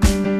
Thank you.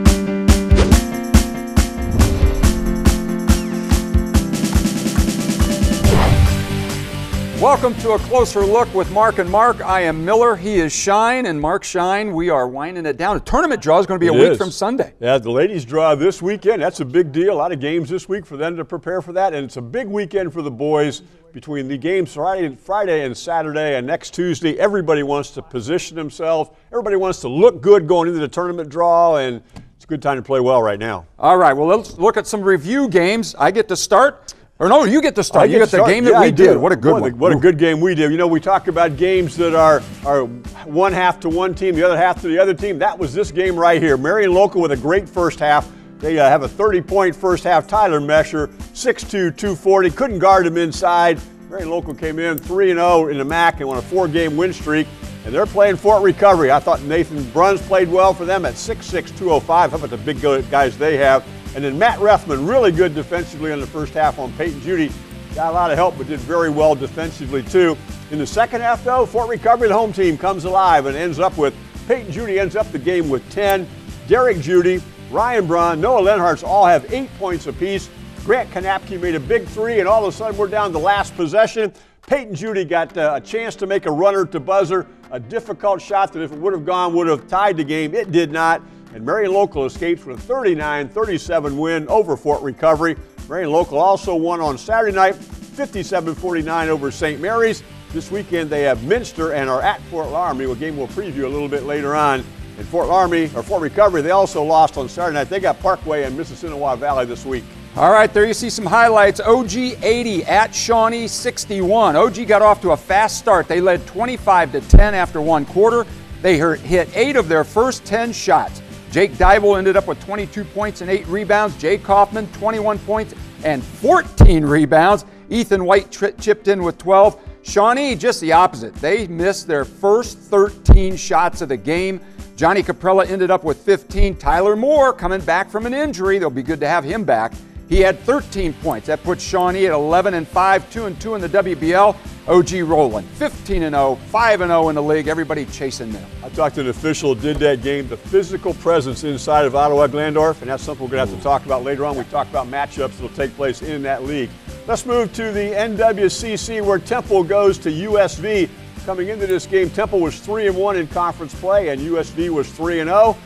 Welcome to a closer look with Mark and Mark. I am Miller. He is Shine, and Mark Shine. We are winding it down. The tournament draw is going to be It a week is. from Sunday. Yeah, the ladies draw this weekend. That's a big deal. A lot of games this week for them to prepare for that, and it's a big weekend for the boys between the games Friday, Friday and Saturday, and next Tuesday. Everybody wants to position themselves. Everybody wants to look good going into the tournament draw, and it's a good time to play well right now. All right, well, let's look at some review games. I get to start. Or no, you get to start. I you get the game that Yeah, we did. What a good Boy, one. the- What a good game we did. You know, we talk about games that are, are one half to one team, the other half to the other team. That was this game right here. Marion Local with a great first half. They uh, have a 30 point first half. Tyler Mesher, 6'2, 240. Couldn't guard him inside. Marion Local came in 3 0 in the MAC and won a four game win streak. And they're playing Fort Recovery. I thought Nathan Bruns played well for them at 6'6, 205. How about the big guys they have? And then Matt Reffman, really good defensively in the first half on Peyton Judy. Got a lot of help, but did very well defensively too. In the second half, though, Fort Recovery, the home team, comes alive and ends up with Peyton Judy ends up the game with 10. Derek Judy, Ryan Braun, Noah Lenhartz all have eight points apiece. Grant Kanapke made a big three, and all of a sudden we're down the last possession. Peyton Judy got uh, a chance to make a runner to buzzer, a difficult shot that if it would have gone would have tied the game. It did not. And Marion Local escapes with a 39 37 win over Fort Recovery. Marion Local also won on Saturday night, 57 49 over St. Mary's. This weekend they have Minster and are at Fort Loramie, a game we'll preview a little bit later on. And Fort Loramie, or Fort Recovery, they also lost on Saturday night. They got Parkway and Mississinawa Valley this week. All right, there you see some highlights. OG 80 at Shawnee 61. OG got off to a fast start. They led 25 to 10 after one quarter. They hit eight of their first 10 shots. Jake Dybel ended up with 22 points and eight rebounds. Jay Kaufman 21 points and 14 rebounds. Ethan White tri- chipped in with 12. Shawnee just the opposite. They missed their first 13 shots of the game. Johnny Caprella ended up with 15. Tyler Moore coming back from an injury. They'll be good to have him back. He had 13 points. That puts Shawnee at 11 and 5, 2 and 2 in the WBL. OG rolling 15 and 0, 5 and 0 in the league. Everybody chasing them. I talked to an official who did that game, the physical presence inside of Ottawa Glandorf, and that's something we're going to have to mm. talk about later on. We talk about matchups that will take place in that league. Let's move to the NWCC where Temple goes to USV. Coming into this game, Temple was 3 and 1 in conference play, and USV was 3 and 0.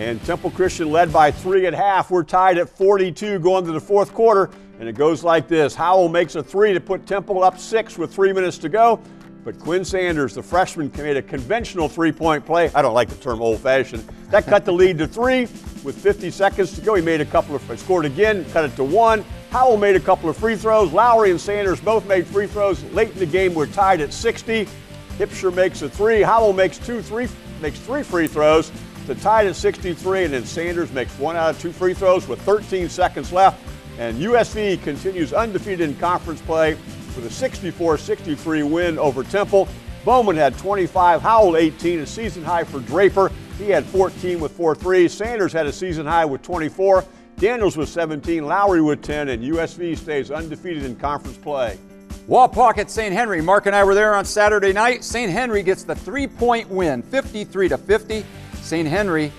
And Temple Christian led by three at half. We're tied at 42 going to the fourth quarter, and it goes like this Howell makes a three to put Temple up six with three minutes to go. But Quinn Sanders, the freshman, made a conventional three point play. I don't like the term old fashioned. That cut the lead to three with 50 seconds to go. He made a couple of, scored again, cut it to one. Howell made a couple of free throws. Lowry and Sanders both made free throws. Late in the game, we're tied at 60. Hipsher makes a three. Howell makes two, three, makes three free throws. The tied at 63, and then Sanders makes one out of two free throws with 13 seconds left. And USV continues undefeated in conference play with a 64-63 win over Temple. Bowman had 25, Howell 18, a season high for Draper. He had 14 with four threes. Sanders had a season high with 24. Daniels with 17, Lowry with 10, and USV stays undefeated in conference play. Wapak at St. Henry. Mark and I were there on Saturday night. St. Henry gets the three-point win, 53 to 50. St. Henry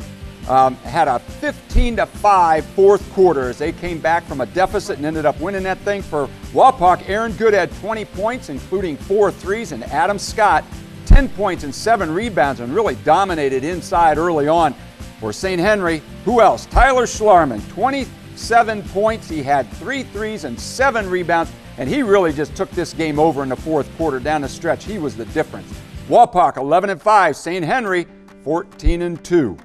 um, had a 15 to 5 fourth quarter as they came back from a deficit and ended up winning that thing for Wapak. Aaron Good had 20 points, including four threes, and Adam Scott 10 points and seven rebounds, and really dominated inside early on for St. Henry. Who else? Tyler Schlarmann, 27 points. He had three threes and seven rebounds, and he really just took this game over in the fourth quarter down the stretch. He was the difference. Wapak 11 and 5, St. Henry 14 and 2.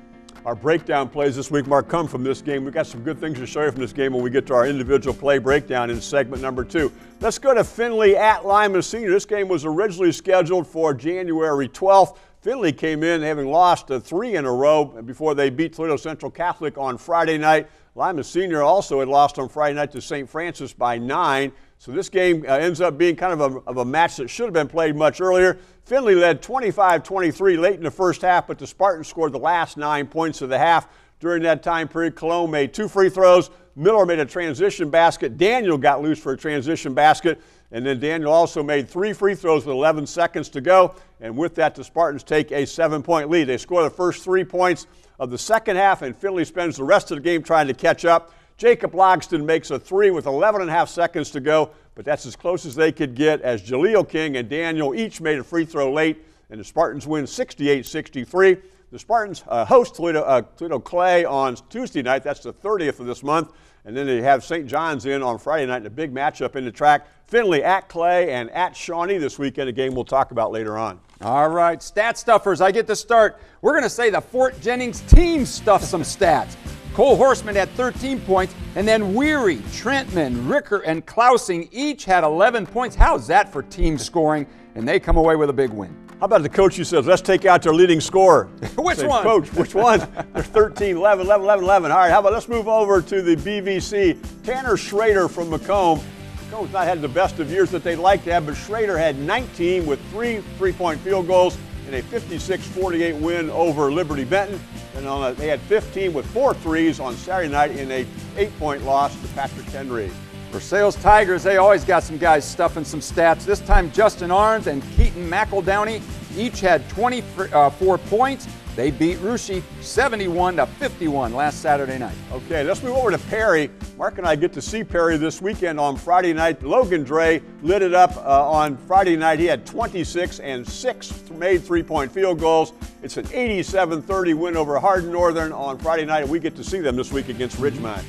Our breakdown plays this week, Mark, come from this game. We've got some good things to show you from this game when we get to our individual play breakdown in segment number two. Let's go to Finley at Lima Senior. This game was originally scheduled for January 12th. Finley came in having lost three in a row before they beat Toledo Central Catholic on Friday night. Lima Senior also had lost on Friday night to St. Francis by nine. So this game uh, ends up being kind of a, of a match that should have been played much earlier. Finley led 25 23 late in the first half, but the Spartans scored the last nine points of the half. During that time period. Cologne made two free throws. Miller made a transition basket. Daniel got loose for a transition basket. And then Daniel also made three free throws with 11 seconds to go. And with that, the Spartans take a seven point lead. They score the first three points of the second half, and Finley spends the rest of the game trying to catch up. Jacob Logston makes a three with 11 and a half seconds to go, but that's as close as they could get as Jaleel King and Daniel each made a free throw late, and the Spartans win 68 63. The Spartans uh, host Toledo, uh, Toledo Clay on Tuesday night. That's the 30th of this month. And then they have St. John's in on Friday night in a big matchup in the TRAC. Finley at Clay and at Shawnee this weekend, a game we'll talk about later on. All right, stat stuffers, I get to start. We're going to say the Fort Jennings team stuffed some stats. Cole Horseman had 13 points, and then Wehri, Trentman, Ricker, and Klausing each had 11 points. How's that for team scoring? And they come away with a big win. How about the coach who says, let's take out their leading scorer? which Say, one? Coach, which one? They're 13, 11, 11, 11, 11. All right, how about let's move over to the BVC. Tanner Schrader from McComb. McComb's not had the best of years that they'd like to have, but Schrader had 19 with three three-point field goals in a 56-48 win over Liberty Benton. And on a, they had 15 with four threes on Saturday night in a eight-point loss to Patrick Henry. Versailles Tigers, they always got some guys stuffing some stats. This time, Justin Arns and Keaton McEldowney each had 24 uh, points. They beat Russia 71 to 51 last Saturday night. Okay, let's move over to Perry. Mark and I get to see Perry this weekend on Friday night. Logan Dre lit it up uh, on Friday night. He had 26 and six made three-point field goals. It's an 87-30 win over Hardin Northern on Friday night, and we get to see them this week against Ridgemont.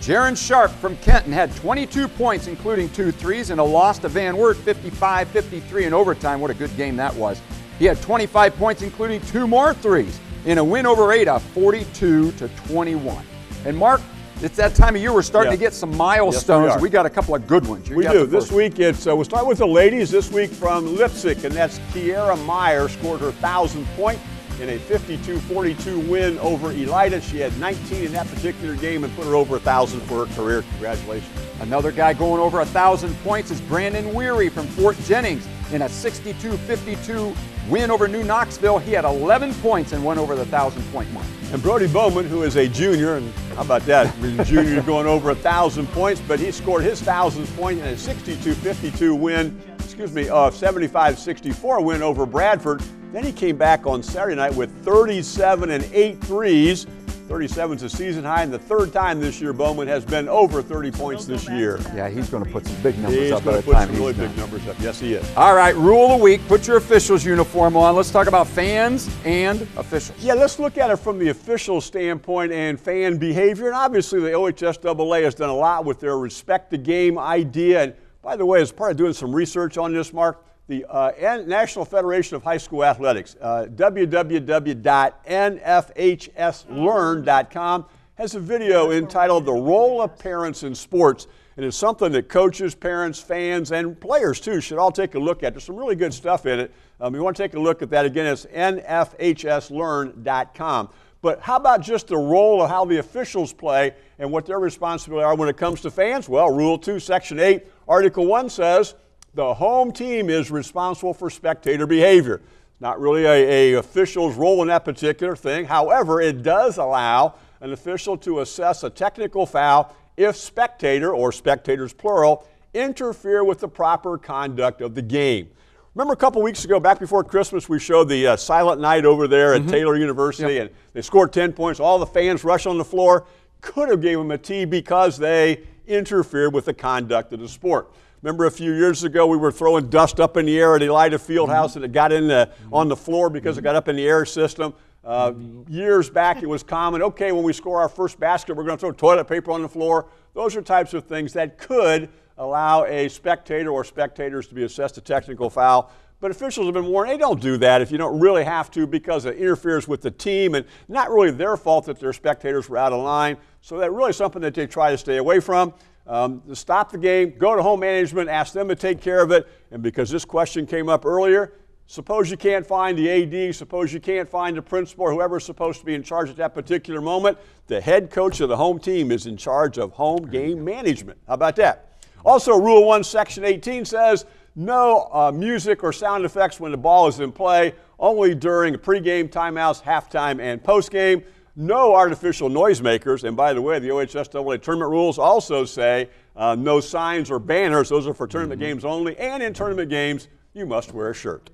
Jaron Sharp from Kenton had 22 points, including two threes, and a loss to Van Wert 55 53 in overtime. What a good game that was. He had 25 points, including two more threes, in a win over Ada 42 to 21. And Mark, it's that time of year we're starting Yeah. to get some milestones. Yes, we we got a couple of good ones. You We do. This week, it's uh, we'll start with the ladies. This week from Leipsic, and that's Kierra Meyer scored her thousand point in a 52-42 win over Elida. She had 19 in that particular game and put her over a thousand for her career. Congratulations. Another guy going over a thousand points is Brandon Wehri from Fort Jennings in a 62-52 win over New Knoxville. He had 11 points and went over the thousand point mark. And Brody Bowman, who is a junior, and how about that? Junior going over a thousand points, but he scored his thousandth point in a 62-52 win, excuse me, uh, 75-64 win over Bradford. Then he came back on Saturday night with 37 and eight threes. 37 is a season high, and the third time this year Bowman has been over 30 points this year. Yeah, he's going to put some big numbers He's up He's going to put time some he's really done. big numbers up. Yes, he is. All right, rule of the week. Put your officials uniform on. Let's talk about fans and officials. Yeah, let's look at it from the official standpoint and fan behavior. And obviously, the OHSAA has done a lot with their respect the game idea. And by the way, as part of doing some research on this, Mark, the uh, National Federation of High School Athletics, uh, www.nfhslearn.com, has a video entitled The Role of Parents in Sports. And it's something that coaches, parents, fans, and players too should all take a look at. There's some really good stuff in it. Um, you want to take a look at that again, it's nfhslearn.com. But how about just the role of how the officials play and what their responsibility are when it comes to fans? Well, Rule 2, Section 8, Article 1 says the home team is responsible for spectator behavior. Not really a, a official's role in that particular thing. However, it does allow an official to assess a technical foul if spectator, or spectators plural, interfere with the proper conduct of the game. Remember a couple weeks ago, back before Christmas, we showed the uh, silent night over there at Taylor University, and they scored 10 points. All the fans rushed on the floor. Could have gave them a T because they interfered with the conduct of the sport. Remember a few years ago, we were throwing dust up in the air at Elida Fieldhouse, and it got in the, on the floor because it got up in the air system. Uh, years back, it was common. Okay, when we score our first basket, we're going to throw toilet paper on the floor. Those are types of things that could allow a spectator or spectators to be assessed a technical foul. But officials have been warned, hey, don't do that if you don't really have to because it interferes with the team and not really their fault that their spectators were out of line. So that really is something that they try to stay away from. Um, to stop the game, go to home management, ask them to take care of it. And because this question came up earlier, suppose you can't find the AD, suppose you can't find the principal or whoever's supposed to be in charge at that particular moment, the head coach of the home team is in charge of home game management. How about that? Also, Rule 1, Section 18 says no uh, music or sound effects when the ball is in play, only during pregame, timeouts, halftime, and postgame. no artificial noisemakers. And by the way, the OHSAA tournament rules also say uh, no signs or banners. Those are for tournament mm-hmm. games only. And in tournament games, you must wear a shirt.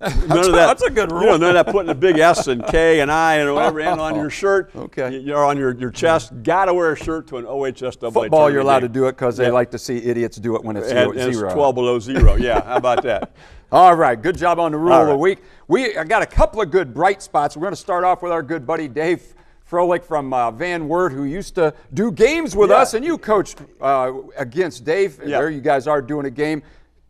None of that. That's a good rule. You know, none of that putting a big S and K and I and whatever and on your shirt. Okay. You know, on your, your chest. Got to wear a shirt to an OHSAA. Football, you're allowed game. to do it because they yeah. like to see idiots do it when it's and, zero. And it's 12 below zero. Yeah. How about that? All right. Good job on the rule right. of the week. We I got a couple of good bright spots. We're going to start off with our good buddy Dave Froelich from uh, Van Wert, who used to do games with yeah. us, and you coached uh, against Dave. Yeah. There you guys are doing a game.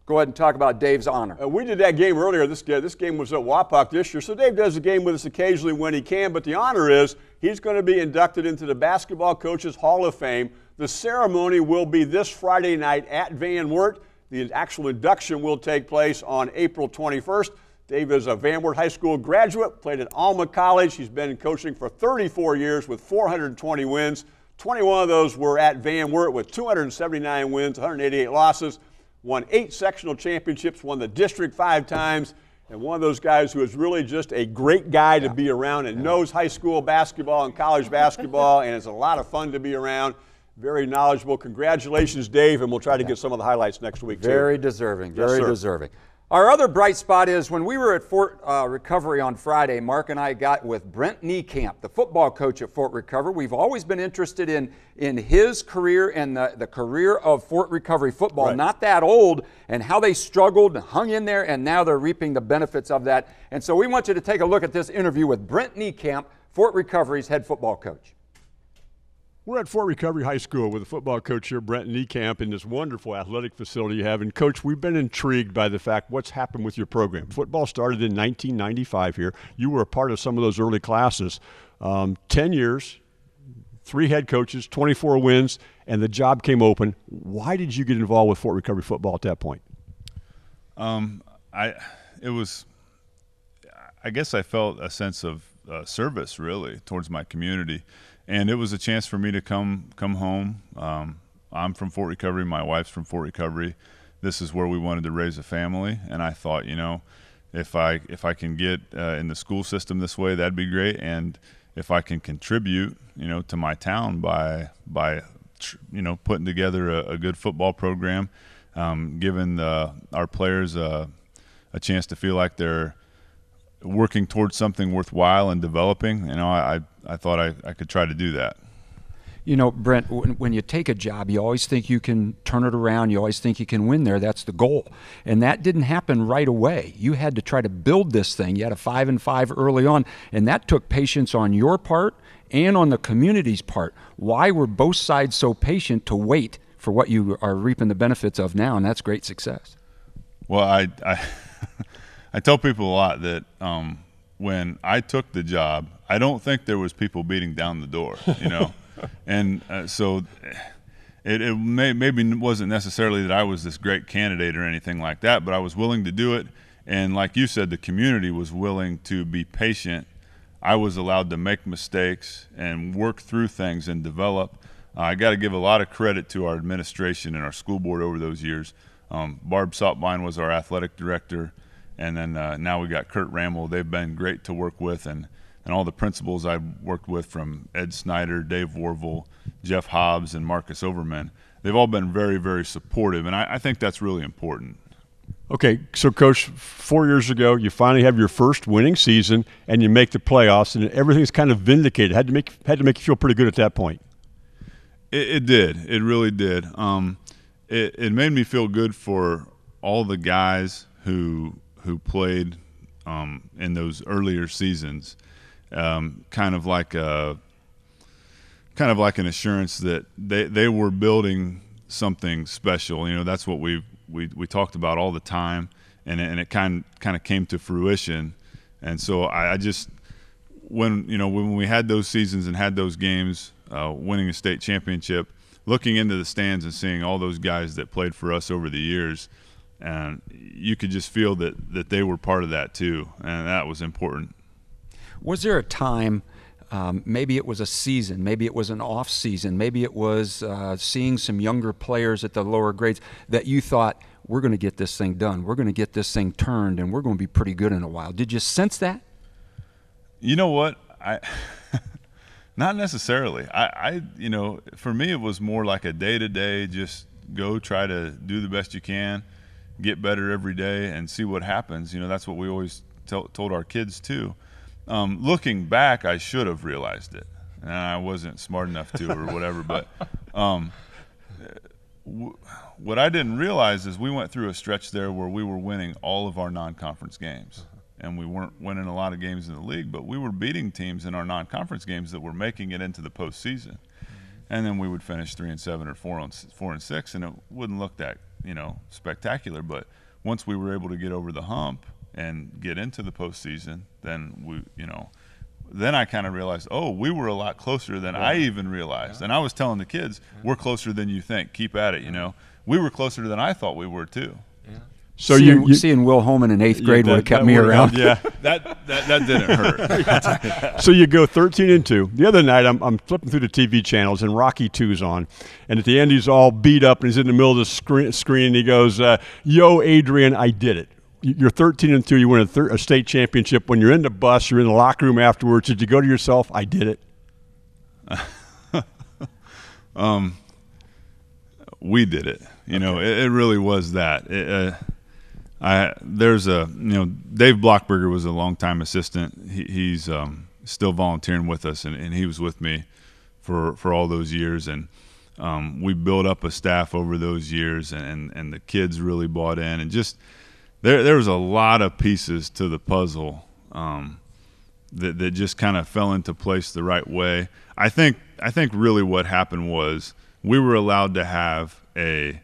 Go ahead and talk about Dave's honor. Uh, we did that game earlier. This, this game was at Wapak this year, so Dave does a game with us occasionally when he can. But the honor is he's going to be inducted into the Basketball Coaches Hall of Fame. The ceremony will be this Friday night at Van Wert. The actual induction will take place on April 21st. Dave is a Van Wert High School graduate, played at Alma College. He's been coaching for 34 years with 420 wins. 21 of those were at Van Wert with 279 wins, 188 losses won eight sectional championships, won the district five times, and one of those guys who is really just a great guy to be around and knows high school basketball and college basketball, and it's a lot of fun to be around. Very knowledgeable. Congratulations, Dave, and we'll try to get some of the highlights next week. Very too. deserving. Very yes, deserving. Our other bright spot is when we were at Fort uh, Recovery on Friday, Mark and I got with Brent Niekamp, the football coach at Fort Recovery. We've always been interested in, in his career and the, the career of Fort Recovery football, right. not that old, and how they struggled and hung in there, and now they're reaping the benefits of that. And so we want you to take a look at this interview with Brent Niekamp, Fort Recovery's head football coach. We're at Fort Recovery High School with a football coach here, Brent Niekamp, in this wonderful athletic facility you have. And, Coach, we've been intrigued by the fact what's happened with your program. Football started in 1995 here. You were a part of some of those early classes. Um, 10 years, three head coaches, 24 wins, and the job came open. Why did you get involved with Fort Recovery football at that point? Um, I, it was, I guess I felt a sense of uh, service really towards my community and it was a chance for me to come come home. Um, I'm from Fort Recovery. My wife's from Fort Recovery. This is where we wanted to raise a family, and I thought, you know, if I if I can get uh, in the school system this way, that'd be great. And if I can contribute, you know, to my town by by you know putting together a, a good football program, um, giving the, our players a, a chance to feel like they're working towards something worthwhile and developing, you know, I, I thought I, I could try to do that. You know, Brent, when, when you take a job, you always think you can turn it around. You always think you can win there. That's the goal. And that didn't happen right away. You had to try to build this thing. You had a five and five early on, and that took patience on your part and on the community's part. Why were both sides so patient to wait for what you are reaping the benefits of now? And that's great success. Well, I, I I tell people a lot that um, when I took the job, I don't think there was people beating down the door, you know, and uh, so it, it may, maybe wasn't necessarily that I was this great candidate or anything like that, but I was willing to do it, and like you said, the community was willing to be patient. I was allowed to make mistakes and work through things and develop. Uh, I got to give a lot of credit to our administration and our school board over those years. Um, Barb Saltbein was our athletic director and then uh, now we got Kurt Ramel. They've been great to work with, and and all the principals I've worked with from Ed Snyder, Dave Worville, Jeff Hobbs, and Marcus Overman. They've all been very, very supportive, and I, I think that's really important. Okay, so coach, four years ago, you finally have your first winning season, and you make the playoffs, and everything's kind of vindicated. Had to make had to make you feel pretty good at that point. It, it did. It really did. Um, it, it made me feel good for all the guys who who played um, in those earlier seasons, um, kind of like a kind of like an assurance that they they were building something special. You know, that's what we we we talked about all the time, and and it kind kind of came to fruition. And so I, I just when you know when we had those seasons and had those games, uh, winning a state championship, looking into the stands and seeing all those guys that played for us over the years and you could just feel that that they were part of that too, and that was important. Was there a time? Um, maybe it was a season, maybe it was an off season, maybe it was uh, seeing some younger players at the lower grades that you thought we're going to get this thing done, we're going to get this thing turned, and we're going to be pretty good in a while. Did you sense that? You know what? I Not necessarily. I, I, you know, for me, it was more like a day to day, just go try to do the best you can, get better every day, and see what happens. You know, that's what we always tell, told our kids too. Um, looking back, I should have realized it, and I wasn't smart enough to, or whatever. But um, w- what I didn't realize is we went through a stretch there where we were winning all of our non-conference games and we weren't winning a lot of games in the league, but we were beating teams in our non-conference games that were making it into the postseason. Mm-hmm. And then we would finish three and seven or four on four and six, and it wouldn't look that you know spectacular. But once we were able to get over the hump and get into the postseason, then we you know. Then I kind of realized, oh, we were a lot closer than yeah. I even realized. Yeah. And I was telling the kids, yeah. we're closer than you think. Keep at it, you know. We were closer than I thought we were too. So seeing, you, you, seeing Will Holman in eighth grade yeah, would have kept me around. Yeah, that, that that didn't hurt. so you go 13 and two. The other night, I'm, I'm flipping through the TV channels, and Rocky Two's on, and at the end, he's all beat up, and he's in the middle of the screen. screen and he goes, uh, "Yo, Adrian, I did it." You're 13 and two. You win a, thir- a state championship. When you're in the bus, you're in the locker room afterwards. Did you go to yourself? I did it. um, we did it. You okay. know, it, it, really was that. It, uh, I there's a you know Dave Blockberger was a longtime assistant. He, he's um, still volunteering with us, and, and, he was with me for for all those years. And um, we built up a staff over those years, and, and and the kids really bought in. And just there there was a lot of pieces to the puzzle um, that that just kind of fell into place the right way. I think I think really what happened was we were allowed to have a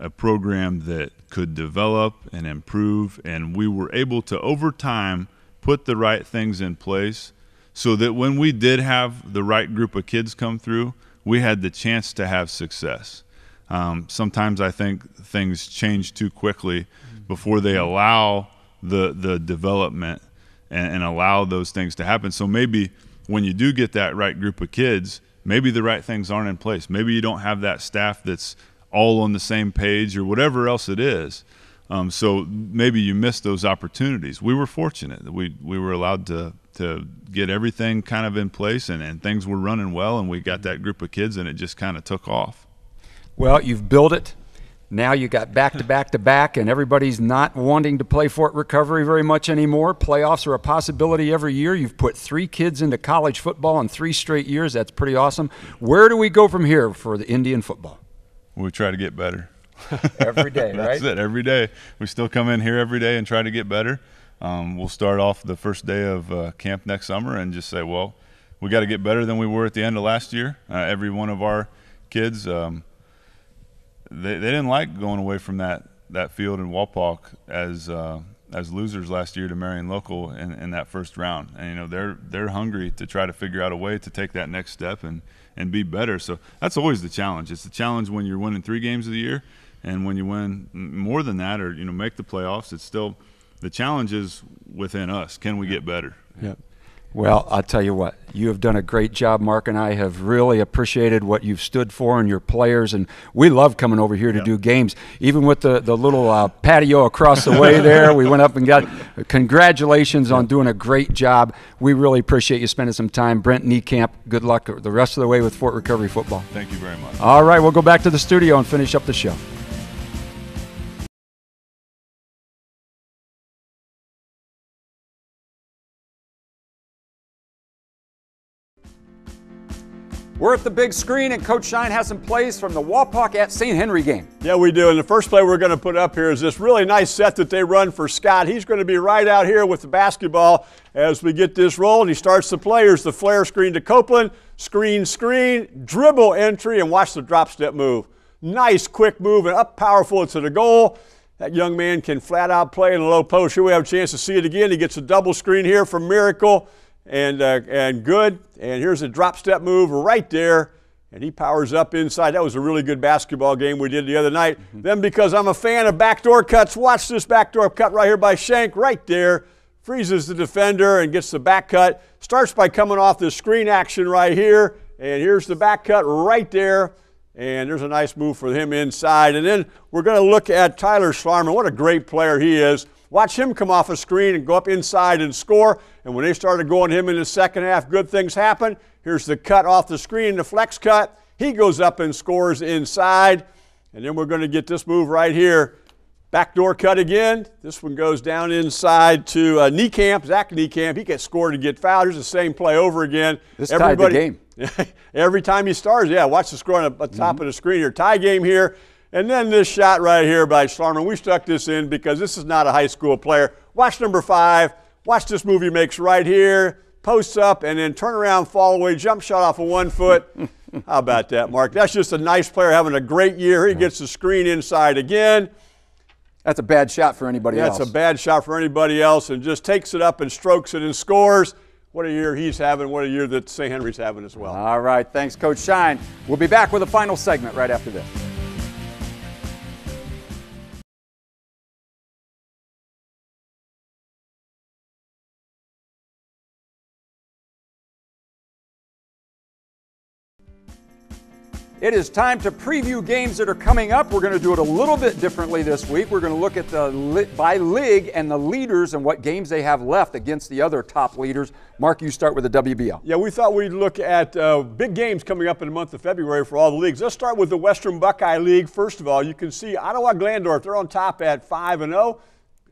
a program that could develop and improve, and we were able to, over time, put the right things in place so that when we did have the right group of kids come through, we had the chance to have success. Um, sometimes I think things change too quickly before they allow the the development and, and allow those things to happen. So maybe when you do get that right group of kids, maybe the right things aren't in place. Maybe you don't have that staff that's all on the same page or whatever else it is. Um, so maybe you missed those opportunities. We were fortunate that we, we were allowed to, to get everything kind of in place and, and things were running well and we got that group of kids and it just kind of took off. Well, you've built it. Now you got back to back to back, and everybody's not wanting to play Fort Recovery very much anymore. Playoffs are a possibility every year. You've put three kids into college football in three straight years. That's pretty awesome. Where do we go from here for the Indian football? We try to get better. every day, That's right? it. Every day. We still come in here every day and try to get better. Um, we'll start off the first day of uh, camp next summer and just say, well, we got to get better than we were at the end of last year. Uh, every one of our kids, um, they, they didn't like going away from that, that field in Wapak as uh, as losers last year to Marion Local in, in that first round. And you know they're they're hungry to try to figure out a way to take that next step and and be better. So that's always the challenge. It's the challenge when you're winning three games of the year, and when you win more than that, or you know make the playoffs. It's still the challenge is within us. Can we get better? Yep. Well, I'll tell you what, you have done a great job, Mark, and I have really appreciated what you've stood for and your players. And we love coming over here to yep. do games, even with the, the little uh, patio across the way there. We went up and got congratulations on doing a great job. We really appreciate you spending some time. Brent Niekamp, good luck the rest of the way with Fort Recovery football. Thank you very much. All right, we'll go back to the studio and finish up the show. We're at the big screen, and Coach Shine has some plays from the Wapak at St. Henry game. Yeah, we do. And the first play we're going to put up here is this really nice set that they run for Scott. He's going to be right out here with the basketball as we get this roll, and He starts the players, the flare screen to Copeland, screen, screen, dribble entry, and watch the drop step move. Nice quick move and up powerful to the goal. That young man can flat out play in a low post. Here we have a chance to see it again. He gets a double screen here from Miracle and, uh, and good. And here's a drop step move right there. And he powers up inside. That was a really good basketball game we did the other night. Mm-hmm. Then, because I'm a fan of backdoor cuts, watch this backdoor cut right here by Shank, right there. Freezes the defender and gets the back cut. Starts by coming off the screen action right here. And here's the back cut right there. And there's a nice move for him inside. And then we're going to look at Tyler Schlarmann. What a great player he is. Watch him come off a screen and go up inside and score. And when they started going him in the second half, good things happen. Here's the cut off the screen, the flex cut. He goes up and scores inside. And then we're going to get this move right here. Backdoor cut again. This one goes down inside to uh, Niekamp, Zach Niekamp. He gets scored to get fouled. Here's the same play over again. This Everybody, tied the game. every time he starts, yeah, watch the score on the top mm-hmm. of the screen here. Tie game here. And then this shot right here by Schlarmann. We stuck this in because this is not a high school player. Watch number five. Watch this move he makes right here. Posts up and then turn around, fall away, jump shot off of one foot. How about that, Mark? That's just a nice player having a great year. He gets the screen inside again. That's a bad shot for anybody That's else. That's a bad shot for anybody else and just takes it up and strokes it and scores. What a year he's having. What a year that St. Henry's having as well. All right. Thanks, Coach Shine. We'll be back with a final segment right after this. It is time to preview games that are coming up. We're going to do it a little bit differently this week. We're going to look at the by league and the leaders and what games they have left against the other top leaders. Mark, you start with the WBL. Yeah, we thought we'd look at uh, big games coming up in the month of February for all the leagues. Let's start with the Western Buckeye League. First of all, you can see Ottawa Glandorf, they're on top at 5 and 0.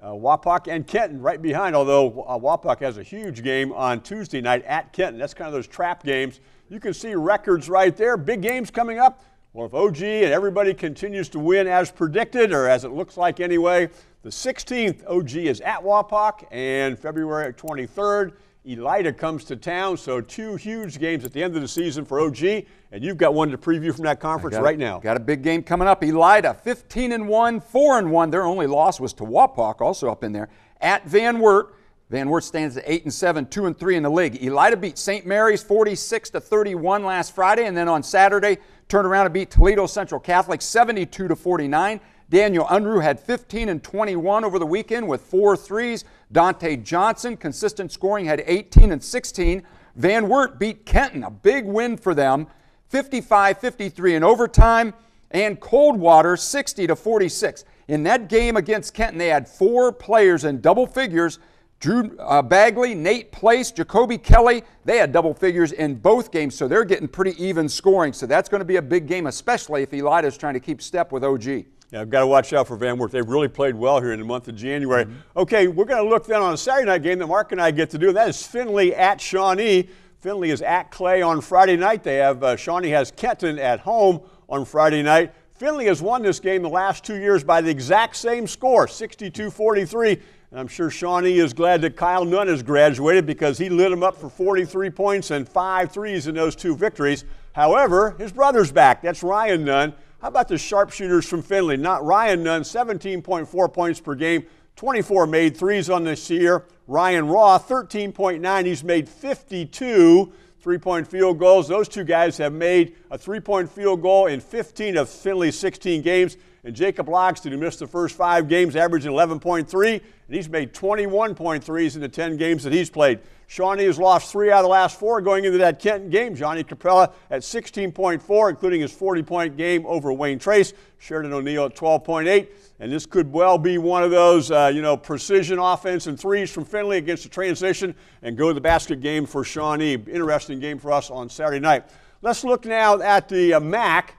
Uh, Wapak and Kenton right behind, although uh, Wapak has a huge game on Tuesday night at Kenton. That's kind of those trap games. You can see records right there. Big games coming up. Well, if OG and everybody continues to win as predicted, or as it looks like anyway, the 16th OG is at Wapak, and February 23rd, Elida comes to town. So two huge games at the end of the season for OG, and you've got one to preview from that conference got, right now. Got a big game coming up. Elida, 15 and one, four and one. Their only loss was to Wapak, also up in there. At Van Wert, Van Wert stands at 8 and 7, 2 and 3 in the league. Elida beat St. Mary's 46 to 31 last Friday, and then on Saturday turned around and beat Toledo Central Catholic 72 to 49. Daniel Unruh had 15 and 21 over the weekend with four threes. Dante Johnson, consistent scoring, had 18 and 16. Van Wert beat Kenton, a big win for them, 55 53 in overtime, and Coldwater 60 to 46. In that game against Kenton, they had four players in double figures Drew uh, Bagley, Nate Place, Jacoby Kelly, they had double figures in both games, so they're getting pretty even scoring. So that's going to be a big game, especially if Elida is trying to keep step with OG. Yeah, I've got to watch out for Van Wert. They've really played well here in the month of January. Mm-hmm. Okay, we're going to look then on a Saturday night game that Mark and I get to do, and that is Finley at Shawnee. Finley is at Clay on Friday night. They have uh, Shawnee has Kenton at home on Friday night. Finley has won this game the last two years by the exact same score, 62 43. And I'm sure Shawnee is glad that Kyle Nunn has graduated because he lit him up for 43 points and five threes in those two victories. However, his brother's back. That's Ryan Nunn. How about the sharpshooters from Finley? Not Ryan Nunn, 17.4 points per game, 24 made threes on this year. Ryan Raw, 13.9. He's made 52 three point field goals. Those two guys have made a three point field goal in 15 of Finley's 16 games. And Jacob Logston, who missed the first five games, averaging 11.3, and he's made 21.3s in the 10 games that he's played. Shawnee has lost three out of the last four going into that Kenton game. Johnny Capella at 16.4, including his 40 point game over Wayne Trace. Sheridan O'Neill at 12.8. And this could well be one of those, uh, you know, precision offense and threes from Finley against the transition and go to the basket game for Shawnee. Interesting game for us on Saturday night. Let's look now at the uh, MAC.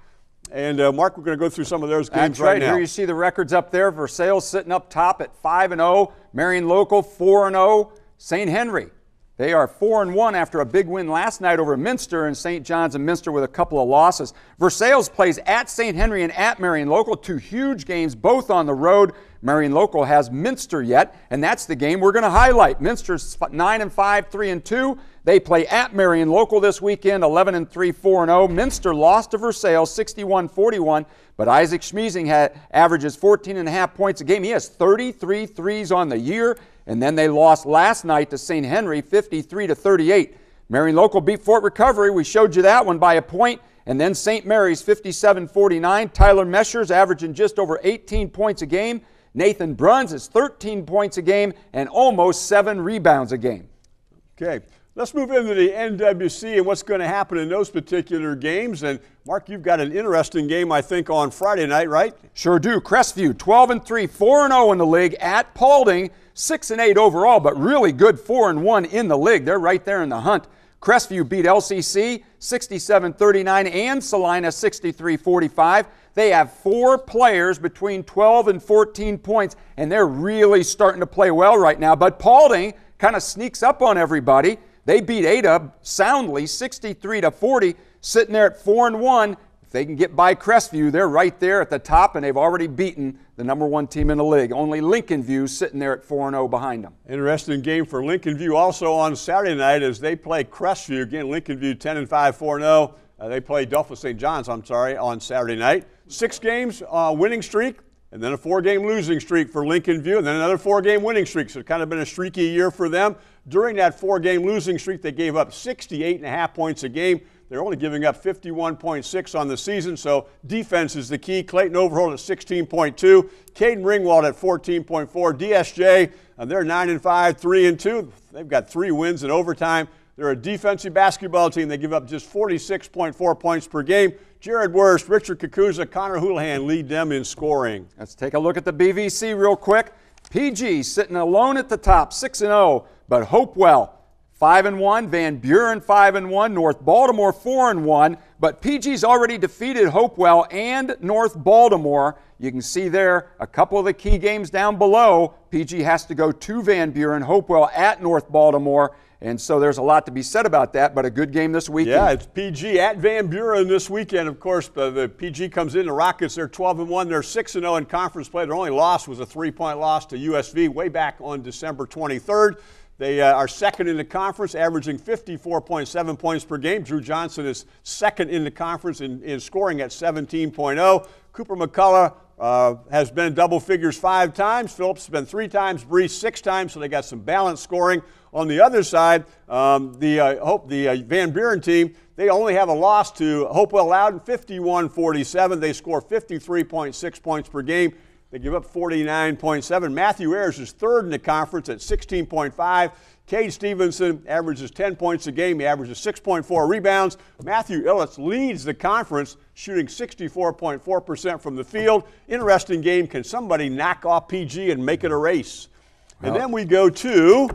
And uh, Mark, we're going to go through some of those games That's right, right now. Here you see the records up there. Versailles sitting up top at 5 and 0. Marion Local 4 and 0. St. Henry they are 4 and 1 after a big win last night over Minster and St. John's and Minster with a couple of losses. Versailles plays at St. Henry and at Marion Local, two huge games, both on the road. Marion Local has Minster yet, and that's the game we're going to highlight. Minster's 9 and 5, 3 and 2. They play at Marion Local this weekend, 11 and 3, 4 and 0. Minster lost to Versailles 61-41, but Isaac Schmiesing had averages 14 and a half points a game. He has 33 threes on the year, and then they lost last night to St. Henry 53 to 38. Marion Local beat Fort Recovery. We showed you that one by a point. And then St. Mary's 57 49. Tyler Meschers averaging just over 18 points a game. Nathan Bruns is 13 points a game and almost seven rebounds a game. Okay. Let's move into the NWC and what's going to happen in those particular games. And Mark, you've got an interesting game, I think, on Friday night, right? Sure do. Crestview, 12 and 3, 4 and 0 in the league at Paulding, 6 and 8 overall, but really good 4 and 1 in the league. They're right there in the hunt. Crestview beat LCC 67 39 and Celina 63 45. They have four players between 12 and 14 points, and they're really starting to play well right now. But Paulding kind of sneaks up on everybody. They beat Ada soundly 63 to 40, sitting there at 4 and 1. If they can get by Crestview, they're right there at the top, and they've already beaten the number one team in the league. Only Lincoln View sitting there at 4 0 behind them. Interesting game for Lincoln View also on Saturday night as they play Crestview. Again, Lincoln View 10 and 5, 4 0. Uh, they play Delphos St. John's, I'm sorry, on Saturday night. Six games uh, winning streak, and then a four game losing streak for Lincoln View, and then another four game winning streak. So it's kind of been a streaky year for them. During that four game losing streak, they gave up 68 and a half points a game. They're only giving up 51.6 on the season, so defense is the key. Clayton Overholt at 16.2, Caden Ringwald at 14.4, DSJ, uh, they're 9 and 5, 3 and 2. They've got three wins in overtime. They're a defensive basketball team. They give up just 46.4 points per game. Jared Wurst, Richard Kakuza, Connor Houlihan lead them in scoring. Let's take a look at the BVC real quick. PG sitting alone at the top, 6 and 0, but Hopewell 5 and 1, Van Buren 5 and 1, North Baltimore 4 and 1, but PG's already defeated Hopewell and North Baltimore. You can see there a couple of the key games down below. PG has to go to Van Buren, Hopewell at North Baltimore. And so there's a lot to be said about that, but a good game this weekend. Yeah, it's PG at Van Buren this weekend. Of course, the, the PG comes in. The Rockets, they're 12 and 1. They're 6 and 0 in conference play. Their only loss was a three point loss to USV way back on December 23rd. They uh, are second in the conference, averaging 54.7 points per game. Drew Johnson is second in the conference in, in scoring at 17.0. Cooper McCullough uh, has been double figures five times. Phillips has been three times. Breeze six times. So they got some balanced scoring. On the other side, um, the uh, Hope the uh, Van Buren team they only have a loss to Hopewell Loudon, 51-47. They score 53.6 points per game. They give up 49.7. Matthew Ayers is third in the conference at 16.5. Cade Stevenson averages 10 points a game. He averages 6.4 rebounds. Matthew Illitz leads the conference, shooting 64.4% from the field. Interesting game. Can somebody knock off PG and make it a race? And then we go to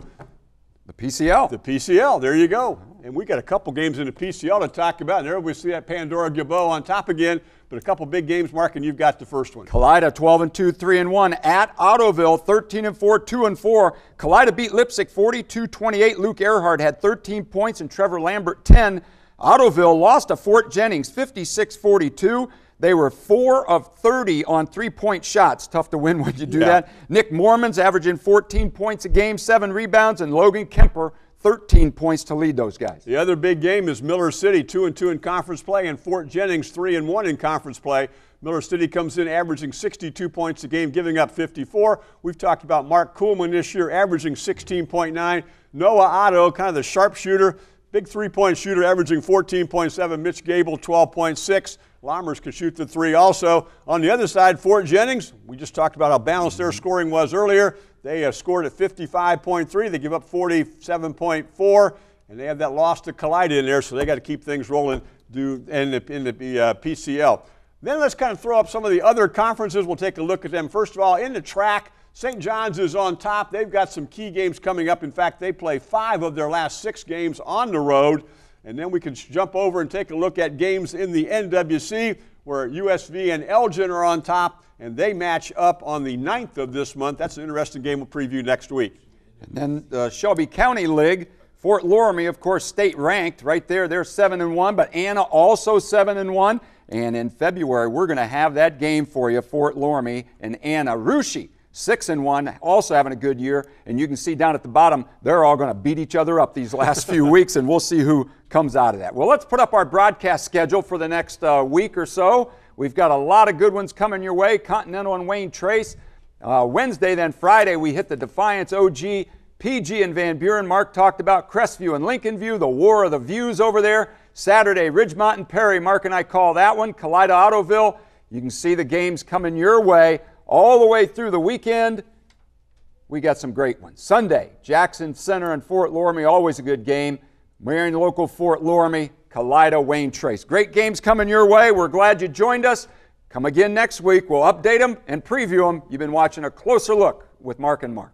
the PCL. The PCL. There you go. And we got a couple games in the PCL to talk about. And there we see that Pandora Gilboa on top again. But a couple big games, Mark, and you've got the first one. Kalida 12 and 2, 3 and 1 at Ottoville 13 and 4, 2 and 4. Kalida beat Leipsic 42-28. Luke Earhart had 13 points and Trevor Lambert 10. Ottoville lost to Fort Jennings 56-42. They were 4 of 30 on three-point shots. Tough to win when you do yeah. that. Nick Mormon's averaging 14 points a game, 7 rebounds, and Logan Kemper 13 points to lead those guys. The other big game is Miller City, 2 and 2 in conference play, and Fort Jennings, 3 and 1 in conference play. Miller City comes in averaging 62 points a game, giving up 54. We've talked about Mark Kuhlman this year, averaging 16.9. Noah Otto, kind of the sharpshooter, big three point shooter, averaging 14.7. Mitch Gable, 12.6. Lammers can shoot the three also. On the other side, Fort Jennings, we just talked about how balanced their scoring was earlier. They have scored at 55.3. They give up 47.4, and they have that loss to Kalida in there, so they got to keep things rolling do, in the, in the uh, PCL. Then let's kind of throw up some of the other conferences. We'll take a look at them. First of all, in the TRAC, St. John's is on top. They've got some key games coming up. In fact, they play five of their last six games on the road. And then we can jump over and take a look at games in the NWC where USV and Elgin are on top and they match up on the 9th of this month. That's an interesting game we'll preview next week. And then the Shelby County League, Fort Loramie, of course, state ranked right there. They're 7 and 1, but Anna also 7 and 1. And in February, we're going to have that game for you, Fort Loramie and Anna Russia. Six and one, also having a good year. And you can see down at the bottom, they're all going to beat each other up these last few weeks, and we'll see who comes out of that. Well, let's put up our broadcast schedule for the next uh, week or so. We've got a lot of good ones coming your way. Continental and Wayne Trace. Uh, Wednesday, then Friday, we hit the Defiance OG, PG and Van Buren. Mark talked about Crestview and Lincoln View, the war of the views over there. Saturday, Ridgemont and Perry. Mark and I call that one. Kalida Ottoville. You can see the games coming your way all the way through the weekend. We got some great ones. Sunday, Jackson Center and Fort Loramie, always a good game. Marion Local Fort Loramie, Kalida, Wayne Trace. Great games coming your way. We're glad you joined us. Come again next week. We'll update them and preview them. You've been watching a closer look with Mark and Mark.